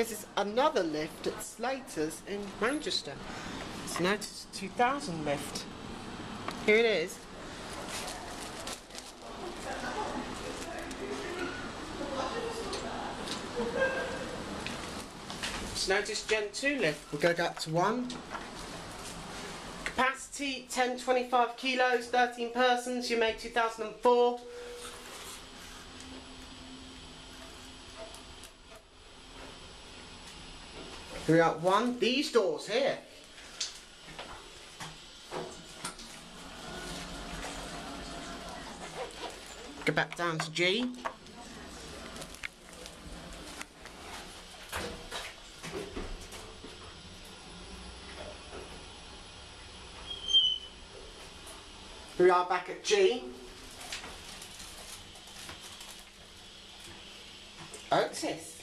This is another lift at Slater's in Manchester. It's an Otis 2000 lift. Here it is. It's an Otis Gen 2 lift. We're going to go up to one. Capacity 1025 kilos, 13 persons. You made 2004. We got one. These doors here. Go back down to G. We are back at G. Otis.